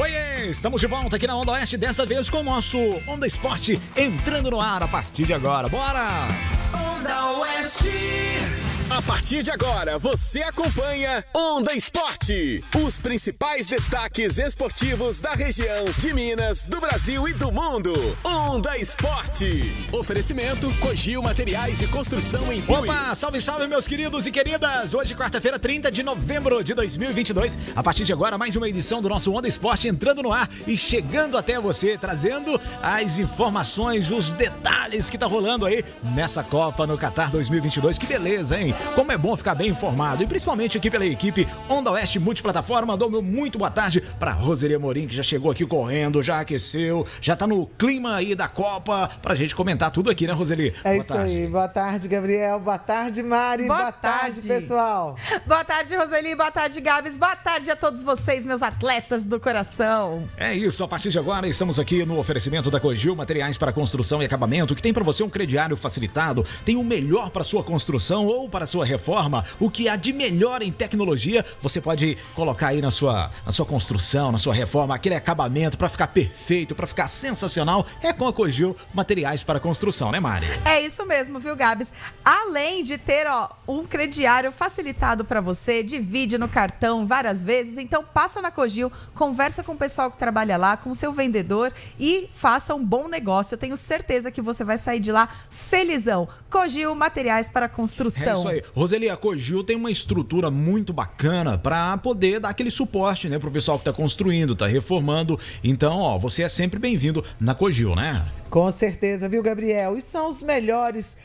Oi, estamos de volta aqui na Onda Oeste, dessa vez com o nosso Onda Esporte entrando no ar a partir de agora. Bora! Onda Oeste. A partir de agora, você acompanha Onda Esporte. Os principais destaques esportivos da região, de Minas, do Brasil e do mundo. Onda Esporte. Oferecimento Cogil Materiais de Construção em Piuí. Opa, salve, salve, meus queridos e queridas! Hoje, quarta-feira, 30 de novembro de 2022. A partir de agora, mais uma edição do nosso Onda Esporte entrando no ar e chegando até você, trazendo as informações, os detalhes que tá rolando aí nessa Copa no Qatar 2022. Que beleza, hein? Como é bom ficar bem informado. E principalmente aqui pela equipe Onda Oeste Multiplataforma. Mandou meu muito boa tarde pra Roselia Morim, que já chegou aqui correndo, já aqueceu, já tá no clima aí da Copa, pra gente comentar tudo aqui, né, Roseli? É boa isso tarde. aí. Boa tarde, Gabriel. Boa tarde, Mari. Boa, boa tarde. tarde, pessoal. Boa tarde, Roseli. Boa tarde, Gabs. Boa tarde a todos vocês, meus atletas do coração. É isso. A partir de agora, estamos aqui no oferecimento da Cogil Materiais para Construção e Acabamento, que tem para você um crediário facilitado, tem o melhor para sua construção ou para sua reforma, o que há de melhor em tecnologia, você pode colocar aí na sua, na sua construção, na sua reforma, aquele acabamento para ficar perfeito, para ficar sensacional, é com a Cogil Materiais para Construção, né, Mari? É isso mesmo, viu, Gabs? Além de ter, ó, um crediário facilitado para você, divide no cartão várias vezes, então passa na Cogil, conversa com o pessoal que trabalha lá, com o seu vendedor e faça um bom negócio. Eu tenho certeza que você vai sair de lá felizão. Cogil Materiais para Construção. É isso aí. Roseli, a Cogil tem uma estrutura muito bacana para poder dar aquele suporte, né, pro pessoal que tá construindo, tá reformando. Então, ó, você é sempre bem-vindo na Cogil, né? Com certeza, viu, Gabriel? E são os melhores,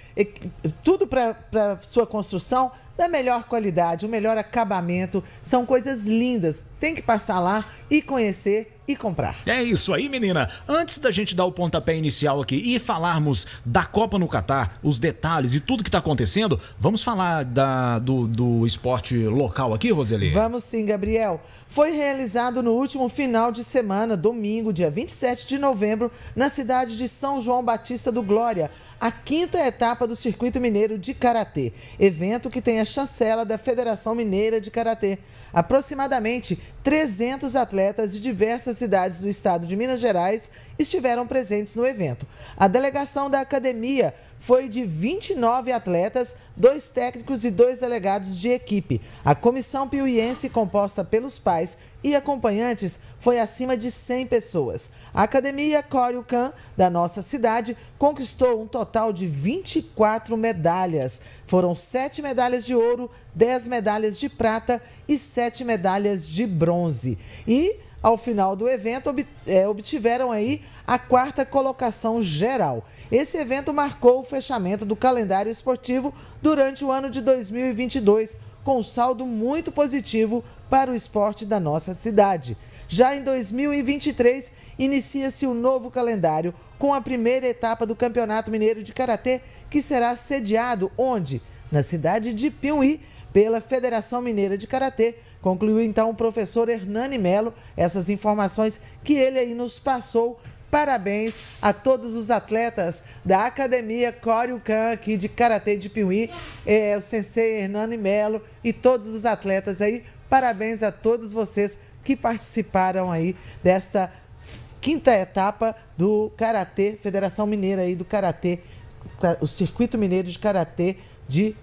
tudo para sua construção da melhor qualidade, o melhor acabamento. São coisas lindas. Tem que passar lá e conhecer e comprar. É isso aí, menina. Antes da gente dar o pontapé inicial aqui e falarmos da Copa no Catar, os detalhes e tudo que está acontecendo, vamos falar da, do, do esporte local aqui, Roseli? Vamos sim, Gabriel. Foi realizado no último final de semana, domingo, dia 27 de novembro, na cidade de São João Batista do Glória, a quinta etapa do Circuito Mineiro de Karatê, evento que tem a chancela da Federação Mineira de Karatê. Aproximadamente 300 atletas de diversas cidades do estado de Minas Gerais estiveram presentes no evento. A delegação da academia foi de 29 atletas, dois técnicos e dois delegados de equipe. A comissão piuiense, composta pelos pais e acompanhantes, foi acima de 100 pessoas. A Academia Córeo Can, da nossa cidade, conquistou um total de 24 medalhas. Foram sete medalhas de ouro, 10 medalhas de prata e sete medalhas de bronze. E ao final do evento, é, obtiveram aí a quarta colocação geral. Esse evento marcou o fechamento do calendário esportivo durante o ano de 2022, com um saldo muito positivo para o esporte da nossa cidade. Já em 2023, inicia-se o novo calendário com a primeira etapa do Campeonato Mineiro de Karatê, que será sediado onde? Na cidade de Piuí, pela Federação Mineira de Karatê, Concluiu então o professor Hernani Melo essas informações que ele aí nos passou. Parabéns a todos os atletas da Academia Can aqui de Karatê de Piuí, é, o sensei Hernani Melo e todos os atletas aí. Parabéns a todos vocês que participaram aí desta quinta etapa do Karatê, Federação Mineira aí do Karatê, o Circuito Mineiro de Karatê de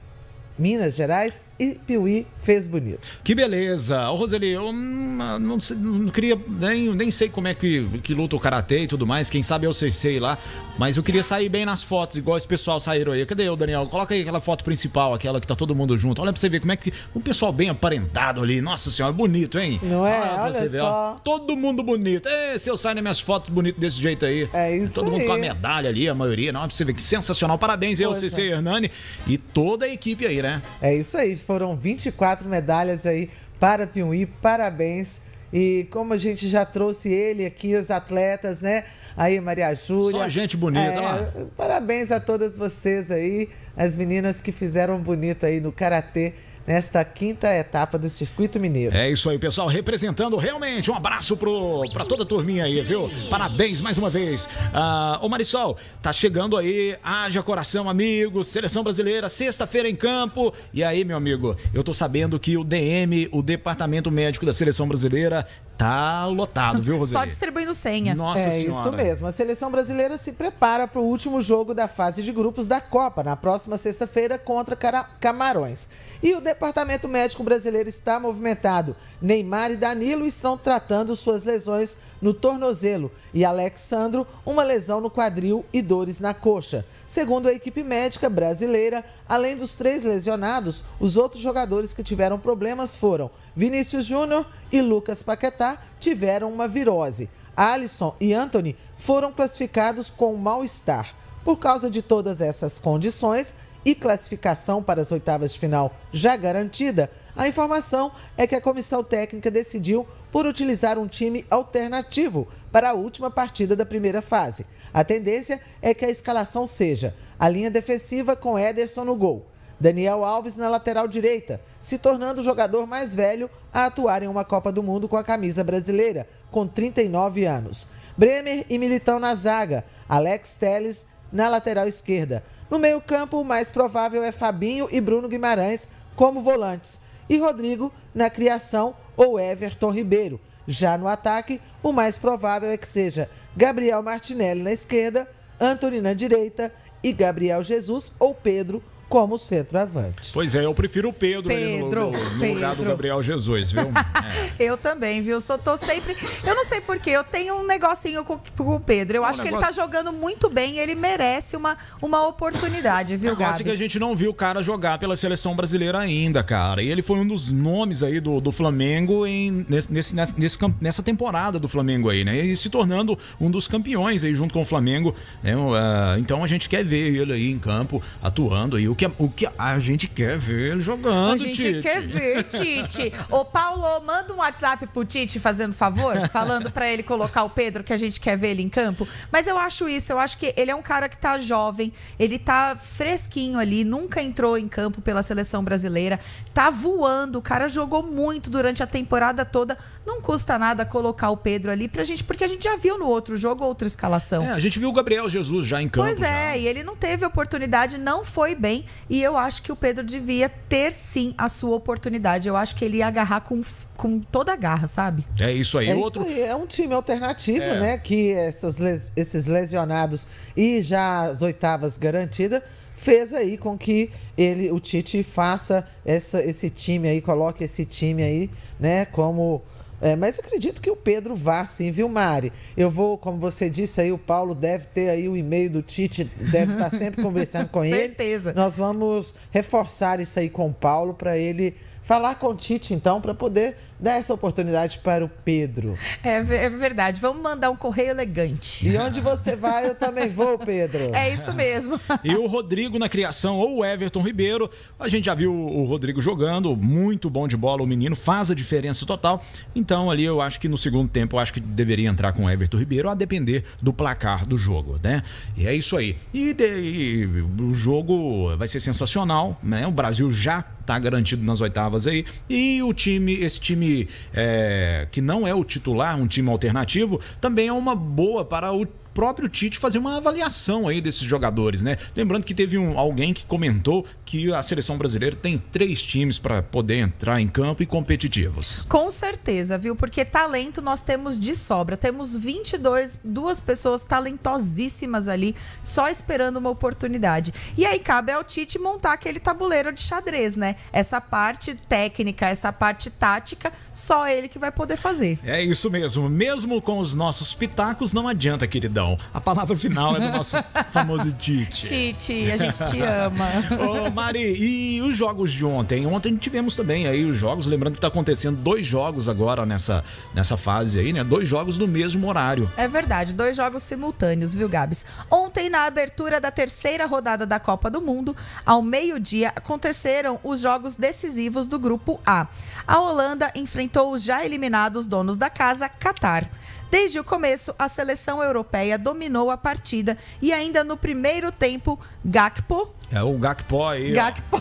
Minas Gerais e Piuí fez bonito. Que beleza. Ô, Roseli, eu não, não, não, queria, nem, nem sei como é que, que luta o Karatê e tudo mais, quem sabe eu sei, sei lá, mas eu queria sair bem nas fotos, igual esse pessoal saíram aí. Cadê o Daniel? Coloca aí aquela foto principal, aquela que tá todo mundo junto. Olha pra você ver como é que o pessoal bem aparentado ali. Nossa senhora, bonito, hein? Não é? Ah, Olha ver, só. Ó. Todo mundo bonito. Ei, se eu sair nas minhas fotos bonitas desse jeito aí. É isso Todo aí. mundo com a medalha ali, a maioria. Não, pra você ver que sensacional. Parabéns aí ao CC Hernani e toda a equipe aí, né? É isso aí. Foram 24 medalhas aí para Piuí. Parabéns. E como a gente já trouxe ele aqui, os atletas, né? Aí, Maria Júlia. Só gente bonita é, lá. Parabéns a todas vocês aí, as meninas que fizeram bonito aí no Karatê nesta quinta etapa do Circuito Mineiro. É isso aí, pessoal, representando realmente. Um abraço pro, pra toda a turminha aí, viu? Parabéns mais uma vez. Ah, ô Marisol, tá chegando aí, haja coração, amigo, seleção brasileira, sexta-feira em campo. E aí, meu amigo, eu tô sabendo que o DM, o Departamento Médico da Seleção Brasileira, tá lotado, viu, Roseli? Só distribuindo senha. Nossa é senhora. isso mesmo. A seleção brasileira se prepara para o último jogo da fase de grupos da Copa, na próxima sexta-feira, contra Camarões. E o departamento médico brasileiro está movimentado. Neymar e Danilo estão tratando suas lesões no tornozelo e Alexandro, uma lesão no quadril e dores na coxa. Segundo a equipe médica brasileira, além dos três lesionados, os outros jogadores que tiveram problemas foram Vinícius Júnior e Lucas Paquetá tiveram uma virose. Alisson e Anthony foram classificados com mal-estar. Por causa de todas essas condições e classificação para as oitavas de final já garantida, a informação é que a comissão técnica decidiu por utilizar um time alternativo para a última partida da primeira fase. A tendência é que a escalação seja a linha defensiva com Ederson no gol. Daniel Alves na lateral direita, se tornando o jogador mais velho a atuar em uma Copa do Mundo com a camisa brasileira, com 39 anos. Bremer e Militão na zaga, Alex Telles na lateral esquerda. No meio-campo, o mais provável é Fabinho e Bruno Guimarães como volantes, e Rodrigo na criação ou Everton Ribeiro. Já no ataque, o mais provável é que seja Gabriel Martinelli na esquerda, Antony na direita e Gabriel Jesus ou Pedro como centroavante. Pois é, eu prefiro o Pedro, aí no, Pedro, no- no lugar do Pedro. Gabriel Jesus, viu? É. Eu também, viu? Só tô sempre. Eu não sei porquê, eu tenho um negocinho com, com o Pedro. Eu Um acho que ele negócio- tá jogando muito bem, ele merece uma, uma oportunidade, viu, Negócio Gabs? que a gente não viu o cara jogar pela seleção brasileira ainda, cara. E ele foi um dos nomes aí do, do Flamengo em, nesse, nesse, nessa- nesse nessa temporada do Flamengo aí, né? E se tornando um dos campeões aí junto com o Flamengo. né? Ah, então a gente quer ver ele aí em campo atuando aí. O que, o que a gente quer ver ele jogando, A gente Tite. quer ver, Tite. Ô, Paulo, manda um WhatsApp pro Tite fazendo favor, falando pra ele colocar o Pedro, que a gente quer ver ele em campo. Mas eu acho isso, eu acho que ele é um cara que tá jovem, ele tá fresquinho ali, nunca entrou em campo pela seleção brasileira, tá voando, o cara jogou muito durante a temporada toda. Não custa nada colocar o Pedro ali pra gente, porque a gente já viu no outro jogo outra escalação. É, a gente viu o Gabriel Jesus já em campo. Pois é, já. e ele não teve oportunidade, não foi bem. E eu acho que o Pedro devia ter sim a sua oportunidade. Eu acho que ele ia agarrar com, com toda a garra, sabe? É isso aí. É Outro, isso aí, é um time alternativo, É. né? Que essas les- esses lesionados e já as oitavas garantidas fez aí com que ele, o Tite faça essa, esse time aí, coloque esse time aí, né? Como é, mas acredito que o Pedro vá sim, viu, Mari? Eu vou, como você disse aí, o Paulo deve ter aí o e-mail do Tite, deve estar sempre conversando com ele. Certeza. Nós vamos reforçar isso aí com o Paulo para ele falar com o Tite, então, para poder dar essa oportunidade para o Pedro. É, é verdade. Vamos mandar um correio elegante. E onde você vai, eu também vou, Pedro. É isso mesmo. E o Rodrigo na criação, ou o Everton Ribeiro. A gente já viu o Rodrigo jogando, muito bom de bola, o menino, faz a diferença total. Então, ali eu acho que no segundo tempo, eu acho que deveria entrar com o Everton Ribeiro, a depender do placar do jogo, né? E é isso aí. E, de- e o jogo vai ser sensacional, né? O Brasil já tá garantido nas oitavas aí. E o time, esse time é, que não é o titular, um time alternativo, também é uma boa para o próprio Tite fazer uma avaliação aí desses jogadores, né? Lembrando que teve um, alguém que comentou que a seleção brasileira tem três times para poder entrar em campo e competitivos. Com certeza, viu? Porque talento nós temos de sobra. Temos 22, duas pessoas talentosíssimas ali, só esperando uma oportunidade. E aí cabe ao Tite montar aquele tabuleiro de xadrez, né? Essa parte técnica, essa parte tática, só ele que vai poder fazer. É isso mesmo. Mesmo com os nossos pitacos, não adianta, queridão. A palavra final é do nosso famoso Tite. Tite, a gente te ama. Ô, Mari, e os jogos de ontem? Ontem tivemos também aí os jogos, lembrando que tá acontecendo dois jogos agora nessa, nessa fase aí, né? Dois jogos no mesmo horário. É verdade, dois jogos simultâneos, viu, Gabs? Ontem, na abertura da terceira rodada da Copa do Mundo, ao meio-dia, aconteceram os jogos decisivos do Grupo A. A Holanda enfrentou os já eliminados donos da casa, Catar. Desde o começo, a seleção europeia dominou a partida e ainda no primeiro tempo, Gakpo, É o Gakpo aí. Gakpo.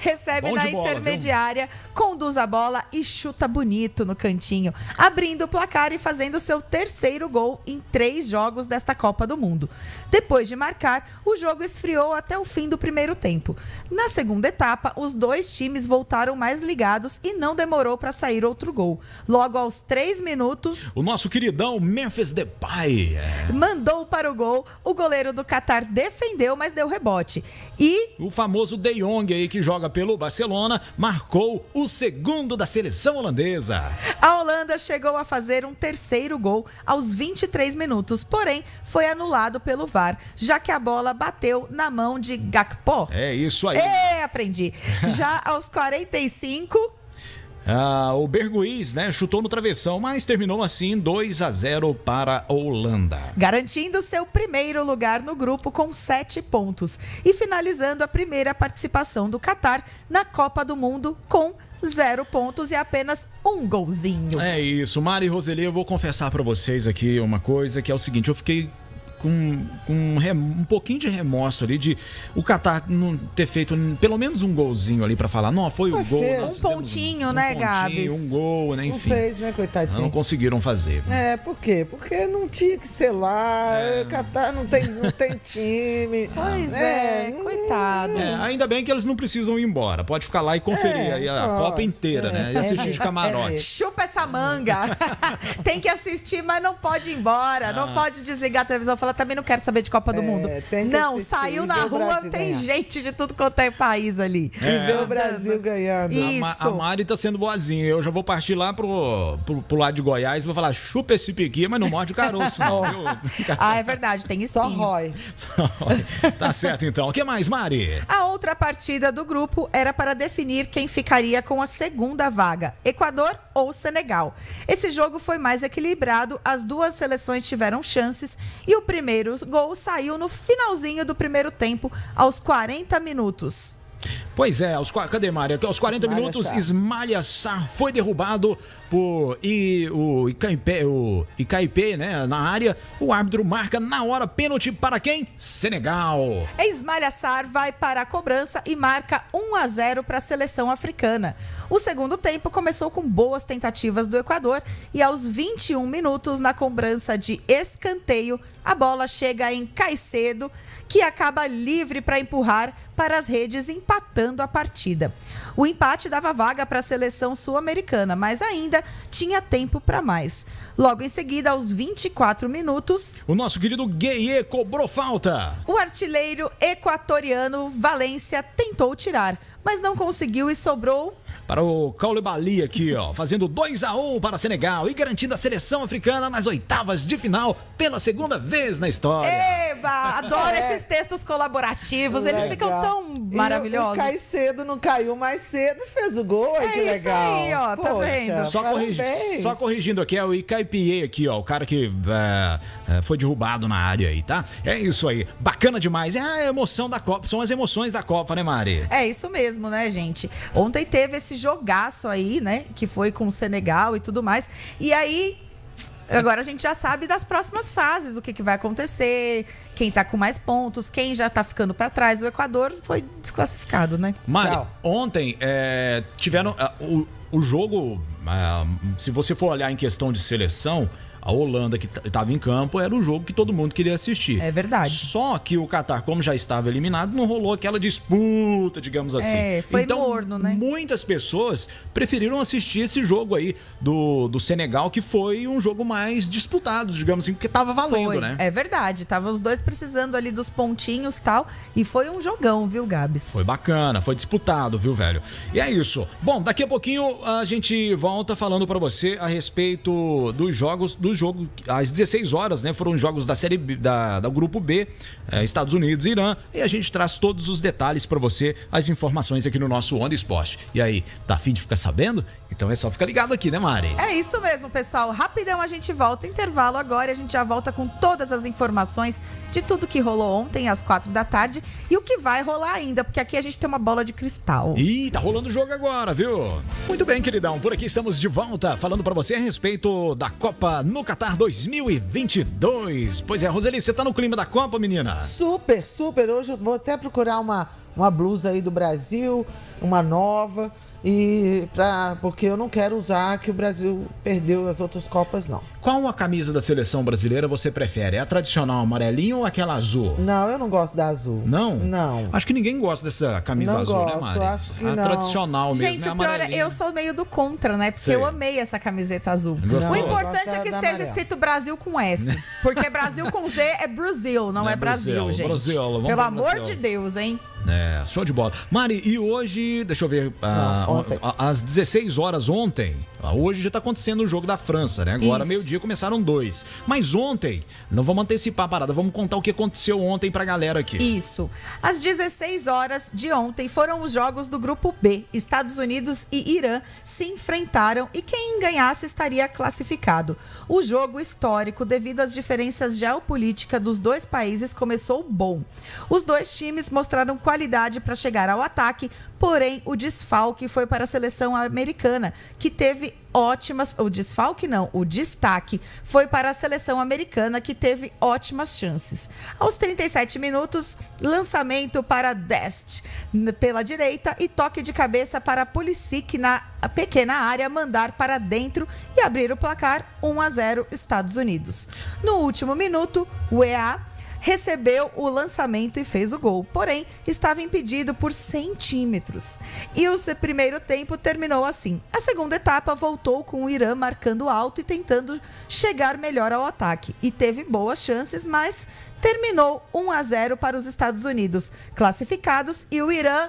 Recebe Bom na bola, intermediária, conduz a bola e chuta bonito no cantinho, abrindo o placar e fazendo seu terceiro gol em três jogos desta Copa do Mundo. Depois de marcar, o jogo esfriou até o fim do primeiro tempo. Na segunda etapa, os dois times voltaram mais ligados e não demorou para sair outro gol. Logo aos três minutos, O nosso queridão Memphis Depay. É. mandou para o gol. O goleiro do Catar defendeu, mas deu rebote. E O famoso De Jong aí que joga pelo Barcelona marcou o segundo da seleção holandesa. A Holanda chegou a fazer um terceiro gol aos 23 minutos, porém foi anulado pelo VAR, já que a bola bateu na mão de Gakpo. É isso aí. É, aprendi. Já aos 45, Ah, o Berguiz, né, chutou no travessão, mas terminou assim 2 a 0 para a Holanda. garantindo seu primeiro lugar no grupo com sete pontos e finalizando a primeira participação do Catar na Copa do Mundo com zero pontos e apenas um golzinho. É isso, Mari e Roseli, eu vou confessar pra vocês aqui uma coisa que é o seguinte, eu fiquei com, com um, um pouquinho de remorso ali de o Qatar não ter feito pelo menos um golzinho ali pra falar, não, foi o Mas gol. Um pontinho, né, Gabs? Um gol, né, Não enfim. fez, né, Não coitadinho? conseguiram fazer. É, por quê? Porque não tinha que ser lá. É. Catar não tem, não tem time. Pois é, hum, coitados. É, ainda bem que eles não precisam ir embora. Pode ficar lá e conferir É, aí a pode, Copa inteira, é. né? E assistir de É, camarote. é. Chupa essa manga. tem que assistir, mas não pode ir embora. Ah. Não pode desligar a televisão e falar, também não quero saber de Copa do É, Mundo. tem que Não, saiu na rua, Brasil tem ganhar. gente de tudo quanto é país ali. E ver o Brasil ganhando. Ih, A, Ma- Isso. a Mari tá sendo boazinha. Eu já vou partir lá pro, pro, pro lado de Goiás e vou falar: chupa esse piqui, mas não morde o caroço, não, viu? Ah, é verdade, tem Só espinho. rói. tá certo então. O que mais, Mari? A outra partida do grupo era para definir quem ficaria com a segunda vaga, Equador ou Senegal. Esse jogo foi mais equilibrado, as duas seleções tiveram chances e o primeiro gol saiu no finalzinho do primeiro tempo, aos 40 minutos. Pois é, aos, cadê, Mari? Aos 40 Ismael minutos, Sarr. Ismalia Sarr foi derrubado por I, o Icaipé, o Icaipé, né, na área. O árbitro marca na hora pênalti para quem? Senegal. Ismail Assar vai para a cobrança e marca 1 a 0 para a seleção africana. O segundo tempo começou com boas tentativas do Equador e aos 21 minutos na cobrança de escanteio, a bola chega em Caicedo, que acaba livre para empurrar para as redes empatando a partida. O empate dava vaga para a seleção sul-americana, mas ainda tinha tempo para mais. Logo em seguida, aos 24 minutos, O nosso querido Gueye cobrou falta. o artilheiro equatoriano Valência tentou tirar, mas não conseguiu e sobrou. Para o Caulibali aqui, ó, fazendo 2 a 1 para Senegal e garantindo a seleção africana nas oitavas de final pela segunda vez na história. Eba! Adoro esses textos colaborativos, eles ficam Legal. tão E o- maravilhosos. O Caicedo não caiu mais cedo e fez o gol. Ai, É que isso legal. aí, ó, tá Poxa, vendo? Só, corrigi- só corrigindo aqui, é o Icaipiê aqui, ó. O cara que é, é, foi derrubado na área aí, tá? É isso aí. Bacana demais. É a emoção da Copa. São as emoções da Copa, né, Mari? É isso mesmo, né, gente? Ontem teve esse jogaço aí, né? Que foi com o Senegal e tudo mais. E aí. Agora a gente já sabe das próximas fases, o que, que vai acontecer, quem tá com mais pontos, quem já tá ficando pra trás. O Equador foi desclassificado, né? Mari, Tchau. ontem é, tiveram. ah, o, o jogo, ah, se você for olhar em questão de seleção, a Holanda que estava em campo era o jogo que todo mundo queria assistir. É verdade. Só que o Qatar, como já estava eliminado, não rolou aquela disputa, digamos assim. É, foi então, morno, né? Muitas pessoas preferiram assistir esse jogo aí do, do Senegal, que foi um jogo mais disputado, digamos assim, porque tava valendo, Foi, né? é verdade. Tava os dois precisando ali dos pontinhos e tal. E foi um jogão, viu, Gabs? Foi bacana, foi disputado, viu, velho? E é isso. Bom, daqui a pouquinho a gente volta falando pra você a respeito dos jogos, do jogo às 16 horas, né? Foram jogos da série B, da, da grupo B, eh, Estados Unidos e Irã, e a gente traz todos os detalhes pra você, as informações aqui no nosso Onda Esporte. E aí, tá afim de ficar sabendo? Então é só ficar ligado aqui, né, Mari? É isso mesmo, pessoal. Rapidão a gente volta. Intervalo agora e a gente já volta com todas as informações de tudo que rolou ontem às quatro da tarde e o que vai rolar ainda, porque aqui a gente tem uma bola de cristal. Ih, tá rolando o jogo agora, viu? Muito bem, queridão. Por aqui estamos de volta falando pra você a respeito da Copa no no Qatar 2022. Pois é, Roseli, você tá no clima da Copa, menina? Super, super. Hoje eu vou até procurar uma, uma blusa aí do Brasil, uma nova. E pra, porque eu não quero usar que o Brasil perdeu as outras Copas, não. Qual a camisa da seleção brasileira você prefere? É a tradicional amarelinha ou aquela azul? Não, eu não gosto da azul. Não? Não. Acho que ninguém gosta dessa camisa Não azul, gosto, né, Mari? acho que a não. tradicional mesmo, Gente, é o pior é, eu sou meio do contra, né? Porque Sei. eu amei essa camiseta azul. Gostou? O Não, importante é que esteja amarela. escrito Brasil com S. Porque Brasil com Z é Brasil, não É é Brasil, Brasil, gente. Brasil, vamos Pelo amor de Deus, hein? É, show de bola. Mari, e hoje, deixa eu ver, ah, Não, às 16 horas ontem, hoje já tá acontecendo o jogo da França, né? Agora, meio-dia, começaram dois. Mas ontem, não vamos antecipar a parada, vamos contar o que aconteceu ontem pra galera aqui. Isso. Às 16 horas de ontem foram os jogos do grupo B. Estados Unidos e Irã se enfrentaram e quem ganhasse estaria classificado. O jogo histórico, devido às diferenças geopolíticas dos dois países, começou bom. Os dois times mostraram qualidade para chegar ao ataque, porém o desfalque foi para a seleção americana, que teve ótimas. O desfalque não, o destaque foi para a seleção americana que teve ótimas chances. Aos 37 minutos, lançamento para Dest pela direita e toque de cabeça para Pulisic na pequena área mandar para dentro e abrir o placar 1 a 0 Estados Unidos. No último minuto, o EA recebeu o lançamento e fez o gol. Porém, estava impedido por centímetros. E o primeiro tempo terminou assim. A segunda etapa voltou com o Irã marcando alto e tentando chegar melhor ao ataque. E teve boas chances, mas terminou 1 a 0 para os Estados Unidos, classificados, e o Irã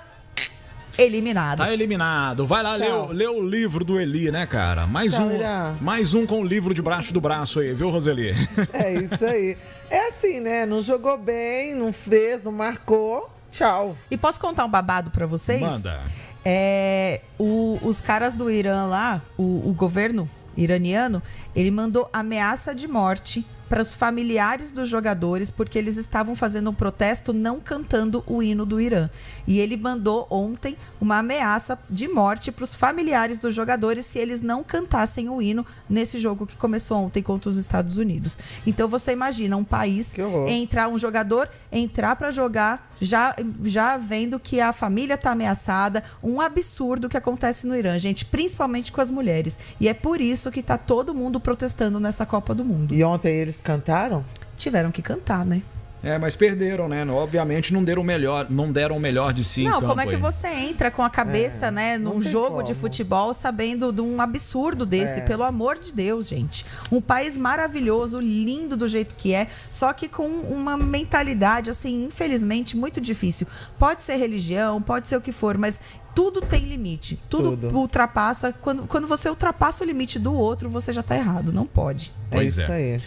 eliminado. Tá eliminado. Vai lá Tchau. o- ler o livro do Eli, né, cara? Mais Tchau, um, Irã. mais um com o livro debaixo do braço aí, viu, Roseli? É isso aí. É assim, né? Não jogou bem, não fez, não marcou. Tchau. E posso contar um babado pra vocês? Manda. É, o- os caras do Irã lá, o, o governo iraniano, ele mandou ameaça de morte para os familiares dos jogadores porque eles estavam fazendo um protesto não cantando o hino do Irã. E ele mandou ontem uma ameaça de morte para os familiares dos jogadores se eles não cantassem o hino nesse jogo que começou ontem contra os Estados Unidos. Então você imagina um país entrar um jogador, entrar pra jogar, já, já vendo que a família tá ameaçada, um absurdo que acontece no Irã, gente, principalmente com as mulheres. E é por isso que tá todo mundo protestando nessa Copa do Mundo. E ontem eles cantaram? Tiveram que cantar, né? É, mas perderam, né? Obviamente não deram o melhor, não deram o melhor de si em não, campo como é que aí. você entra com a cabeça, né, num jogo de como. futebol sabendo de um absurdo desse, pelo amor de Deus, gente. Um país maravilhoso, lindo do jeito que é, só que com uma mentalidade assim, infelizmente muito difícil. Pode ser religião, pode ser o que for, mas tudo tem limite. Tudo, Tudo. ultrapassa. Quando, quando você ultrapassa o limite do outro, você já tá errado. Não pode. É Pois isso é. aí.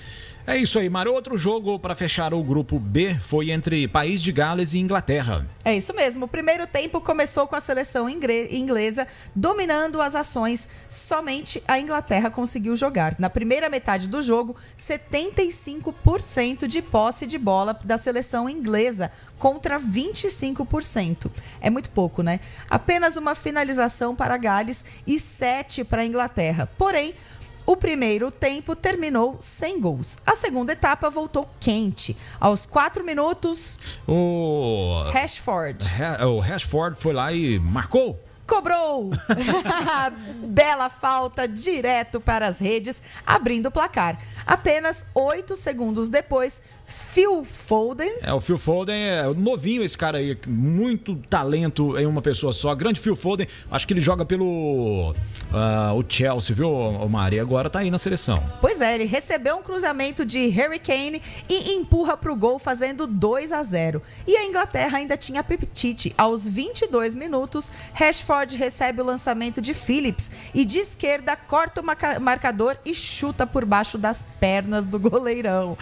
É isso aí, Mário. Outro jogo para fechar o grupo B foi entre País de Gales e Inglaterra. É isso mesmo. O primeiro tempo começou com a seleção inglesa dominando as ações. Somente a Inglaterra conseguiu jogar. Na primeira metade do jogo, 75% de posse de bola da seleção inglesa contra 25%. É muito pouco, né? Apenas uma finalização para Gales e 7 para a Inglaterra. Porém, o primeiro tempo terminou sem gols. A segunda etapa voltou quente. Aos 4 minutos, O, Rashford Ra- o Rashford foi lá e marcou. cobrou! Bela falta direto para as redes, abrindo o placar. Apenas oito segundos depois, Phil Foden É, o Phil Foden é novinho esse cara aí, muito talento em uma pessoa só. Grande Phil Foden, acho que ele joga pelo ah, o Chelsea, viu, o Mari? Agora tá aí na seleção. Pois é, ele recebeu um cruzamento de Harry Kane e empurra para o gol, fazendo 2 a 0. E a Inglaterra ainda tinha apetite. Aos 22 minutos, Rashford recebe o lançamento de Phillips e de esquerda corta o marca- marcador e chuta por baixo das pernas do goleirão.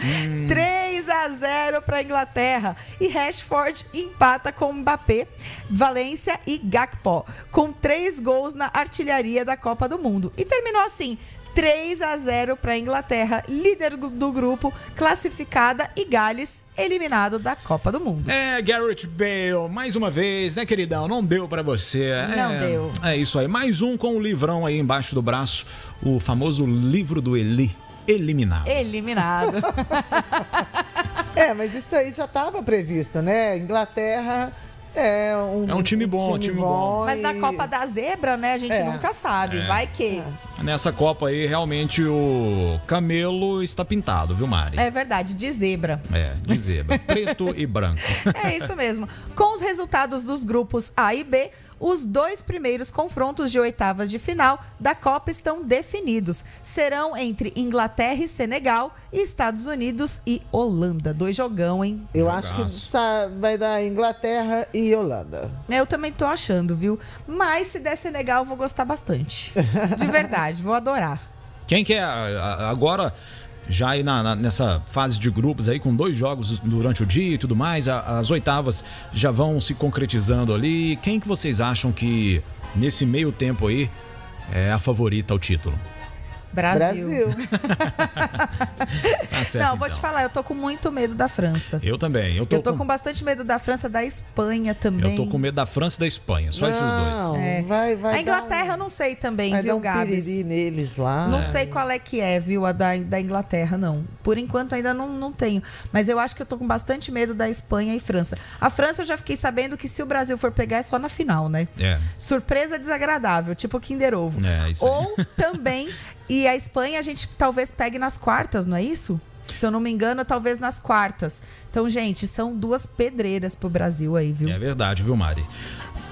3 a 0 para a Inglaterra. E Rashford empata com Mbappé, Valência e Gakpo, com três gols na artilharia da Copa do Mundo. E terminou assim. 3 a 0 para a Inglaterra, líder do grupo, classificada e Gales eliminado da Copa do Mundo. É, Garrett Bale, mais uma vez, né, queridão? Não deu pra você. Não É, deu. É isso aí. Mais um com o livrão aí embaixo do braço, o famoso livro do Eli. Eliminado. Eliminado. É, mas isso aí já estava previsto, né? Inglaterra é um, É um time bom, time bom. Mas na Copa da Zebra, né, a gente É. nunca sabe. É. Vai que. Nessa Copa aí, realmente o camelo está pintado, viu, Mari? É verdade, de zebra. É, de zebra. Preto e branco. É isso mesmo. Com os resultados dos grupos A e B, os dois primeiros confrontos de oitavas de final da Copa estão definidos. Serão entre Inglaterra e Senegal e Estados Unidos e Holanda. Dois jogão, hein? Eu acho que Jogaço. vai dar Inglaterra e Holanda. Eu também tô achando, viu? Mas se der Senegal, eu vou gostar bastante. De verdade, vou adorar. Quem quer agora, já aí na- na- nessa fase de grupos aí, com dois jogos durante o dia e tudo mais, a- as oitavas já vão se concretizando ali. Quem que vocês acham que, nesse meio tempo aí, é a favorita ao título? Brasil. Brasil. Tá certo, Não, vou te então. falar, eu tô com muito medo da França. Eu também. Eu tô, Eu tô com, com bastante medo da França, da Espanha também. eu tô com medo da França e da Espanha. Só esses dois. Não, É. vai, vai a Inglaterra dar eu não sei também, vai viu, dar um neles lá. Não sei qual é que é, viu, a da, da Inglaterra, não. Por enquanto ainda não, não tenho. Mas eu acho que eu tô com bastante medo da Espanha e França. A França eu já fiquei sabendo que se o Brasil for pegar é só na final, né? É. Surpresa desagradável, tipo Kinder Ovo. É, isso aí. Ou também, e a Espanha a gente talvez pegue nas quartas, não é isso? Se eu não me engano, talvez nas quartas. Então, gente, são duas pedreiras pro Brasil aí, viu? É verdade, viu, Mari?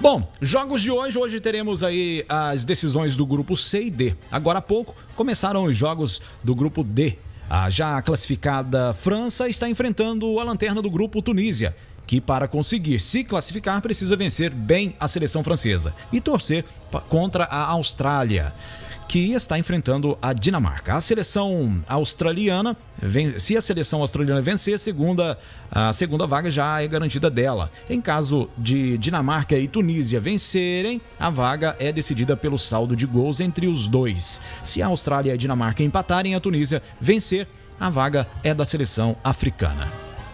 Bom, jogos de hoje. Hoje teremos aí as decisões do grupo C e D. Agora há pouco começaram os jogos do grupo D. A já classificada França está enfrentando a lanterna do grupo Tunísia, que para conseguir se classificar precisa vencer bem a seleção francesa e torcer contra a Austrália que está enfrentando a Dinamarca. A seleção australiana, se a seleção australiana vencer, a segunda, a segunda vaga já é garantida dela. Em caso de Dinamarca e Tunísia vencerem, a vaga é decidida pelo saldo de gols entre os dois. Se a Austrália e a Dinamarca empatarem a Tunísia vencer, a vaga é da seleção africana.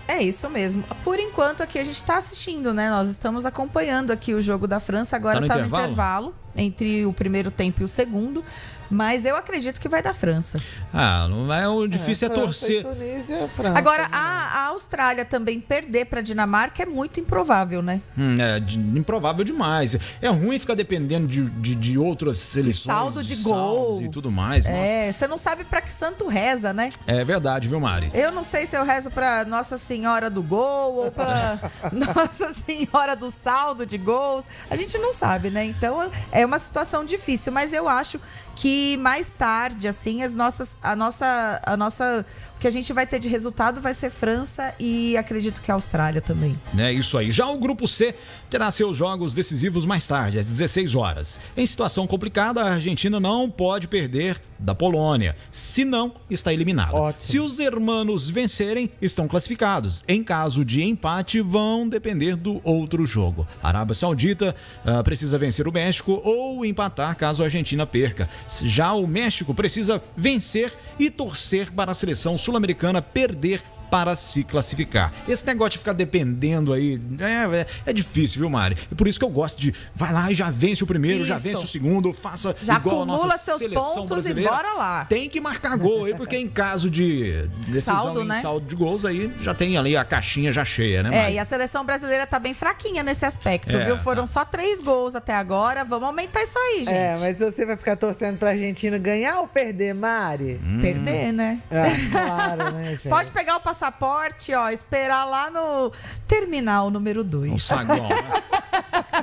É isso mesmo. Por enquanto aqui a gente tá assistindo, né? Nós estamos acompanhando aqui o jogo da França. Agora Tá no tá no intervalo? Entre o primeiro tempo e o segundo. Mas eu acredito que vai dar França. Ah, não é o difícil é, França torcer. e Tunísia, França. Agora, a, a Austrália também perder pra Dinamarca é muito improvável, né? Hum, é de- improvável demais. É ruim ficar dependendo de, de, de outras seleções. saldo de saldos gol. E tudo mais. Nossa. É, você não sabe pra que santo reza, né? É verdade, viu, Mari? Eu não sei se eu rezo pra Nossa Senhora do Gol ou pra Nossa Senhora do Saldo de Gols. A gente não sabe, né? Então é uma situação difícil, mas eu acho que mais tarde, assim, as nossas, a nossa, a nossa, que a gente vai ter de resultado vai ser França e acredito que a Austrália também. É isso aí. Já o grupo C terá seus jogos decisivos mais tarde, às 16 horas. Em situação complicada, a Argentina não pode perder da Polônia, senão está eliminada. Ótimo. Se os hermanos vencerem, estão classificados. Em caso de empate, vão depender do outro jogo. A Arábia Saudita ah, precisa vencer o México ou empatar caso a Argentina perca. Já o México precisa vencer e torcer para a seleção sul-americana perder para se classificar. Esse negócio de ficar dependendo aí é, é, é difícil, viu, Mari? E por isso que eu gosto de vai lá e já vence o primeiro, já Isso. vence o segundo, faça Já igual a nossa acumula seus pontos e brasileira. bora lá. Tem que marcar gol aí, porque em caso de Saldo, né? saldo de gols aí já tem ali a caixinha já cheia, né, É, Mari? e a seleção brasileira tá bem fraquinha nesse aspecto, É, viu? Foram tá. só três gols até agora. Vamos aumentar isso aí, gente. É, mas você vai ficar torcendo pra Argentina ganhar ou perder, Mari? Hum. Perder, né? Ah, claro, né, gente? Pode pegar o passaporte, ó, esperar lá no terminal número Um 2. saguão, né?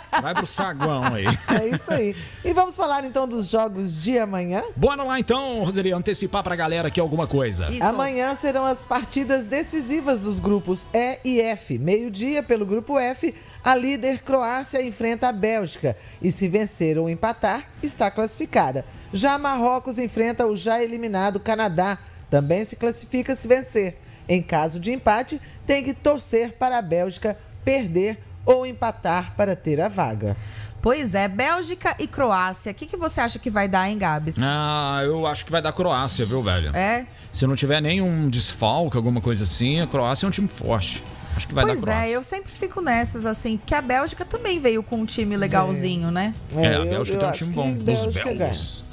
Vai pro saguão aí. É isso aí. E vamos falar então dos jogos de amanhã? Bora lá então, Roseli, antecipar pra galera aqui alguma coisa. Isso. Amanhã serão as partidas decisivas dos grupos E e F. Meio-dia, pelo grupo F, a líder Croácia enfrenta a Bélgica. E se vencer ou empatar, está classificada. Já Marrocos enfrenta o já eliminado Canadá. Também se classifica se vencer. Em caso de empate, tem que torcer para a Bélgica perder ou empatar para ter a vaga. Pois é, Bélgica e Croácia. O que, que você acha que vai dar, hein, Gabs? Ah, eu acho que vai dar Croácia, viu, velho? É? Se não tiver nenhum desfalque, alguma coisa assim, a Croácia é um time forte. Acho que vai pois dar Croácia. é, eu sempre fico nessas, assim, porque a Bélgica também veio com um time legalzinho, né? É, a eu- Bélgica eu tem um time bom. Os Bélgica ganha. belgos.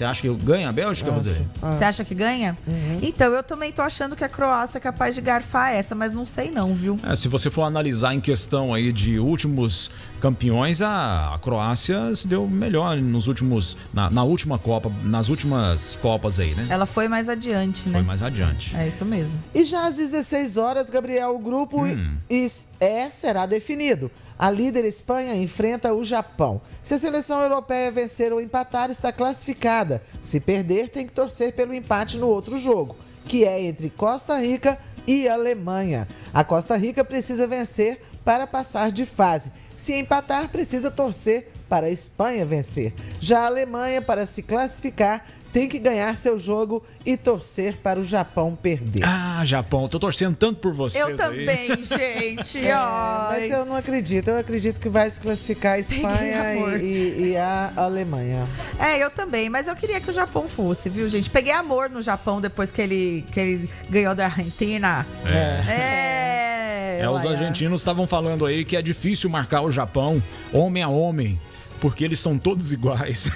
Você acha que ganha a Bélgica, Roseli? Você acha que ganha? Então, eu também tô achando que a Croácia é capaz de garfar essa, mas não sei não, viu? É, se você for analisar em questão aí de últimos campeões, a, a Croácia se deu melhor nos últimos. Na, na última Copa, nas últimas Copas aí, né? Ela foi mais adiante, Foi né? mais adiante. É isso mesmo. E já às 16 horas, Gabriel, o grupo I- é será definido. A líder Espanha enfrenta o Japão. Se a seleção europeia vencer ou empatar, está classificada. Se perder, tem que torcer pelo empate no outro jogo, que é entre Costa Rica e Alemanha. A Costa Rica precisa vencer para passar de fase. Se empatar, precisa torcer para a Espanha vencer. Já a Alemanha, para se classificar, tem que ganhar seu jogo e torcer para o Japão perder. Ah, Japão, tô torcendo tanto por vocês. Eu aí. também, gente. É, mas eu não acredito. Eu acredito que vai se classificar a Espanha e, e- e a Alemanha. É, eu também, mas eu queria que o Japão fosse, viu, gente? Peguei amor no Japão depois que ele, que ele ganhou da Argentina. É. É, os olha. argentinos estavam falando aí que é difícil marcar o Japão homem a homem, porque eles são todos iguais.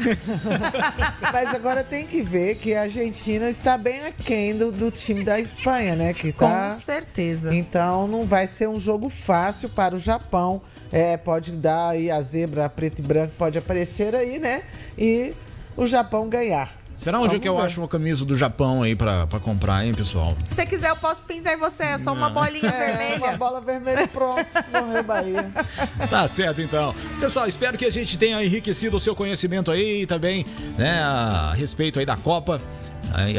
Mas agora tem que ver que a Argentina está bem aquém do, do time da Espanha, né? Que tá... Com certeza. Então não vai ser um jogo fácil para o Japão. É, pode dar aí a zebra preto e branco, pode aparecer aí, né? E o Japão ganhar. Será onde Vamos é que eu ver. acho uma camisa do Japão aí pra, pra comprar, hein, pessoal? Se você quiser, eu posso pintar em você. É só uma bolinha É, uma vermelha. bola vermelha pronto. Morreu Bahia. Tá certo, então. Pessoal, espero que a gente tenha enriquecido o seu conhecimento aí e também, né, a respeito aí da Copa.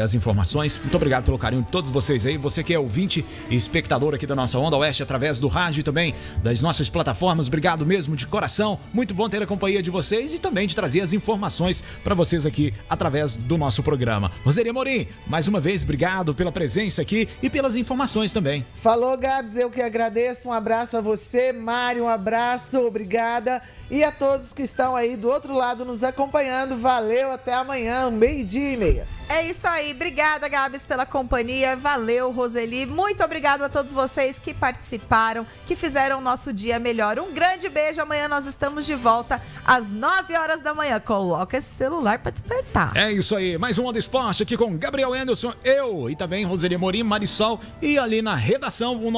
As informações. Muito obrigado pelo carinho de todos vocês aí. Você que é ouvinte e espectador aqui da nossa Onda Oeste através do rádio e também das nossas plataformas. Obrigado mesmo de coração. Muito bom ter a companhia de vocês e também de trazer as informações para vocês aqui através do nosso programa. Roseli Amorim, mais uma vez, obrigado pela presença aqui e pelas informações também. Falou, Gabs, eu que agradeço. Um abraço a você, Mário, um abraço, obrigada. E a todos que estão aí do outro lado nos acompanhando. Valeu, até amanhã, meio-dia e meia. É isso aí. Obrigada, Gabs, pela companhia. Valeu, Roseli. Muito obrigada a todos vocês que participaram, que fizeram o nosso dia melhor. Um grande beijo. Amanhã nós estamos de volta às 9 horas da manhã. Coloca esse celular para despertar. É isso aí, mais um Onda Esporte aqui com Gabriel Anderson, eu e também Roseli Morim, Marisol e ali na redação o